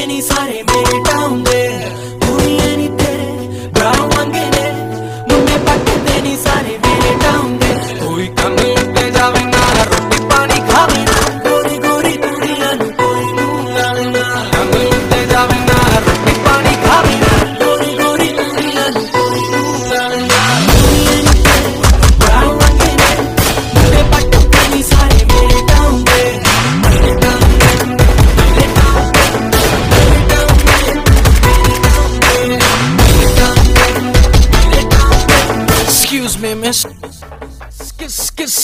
ਵਾਂਗੇ ਨਹੀਂ ਸਾਰੇ ਮੇਰੇ ਟਾਉਂਦੇ ਦੁਨੀਆ ਨਹੀਂ ਤੇਰੇ ਬਰਾਵਾਂਗੇ ਨੇ ਮੁੰਡੇ ਪੱਟਦੇ ਨਹੀਂ ਸਾਰੇ Excuse me, miss. Skis, skis,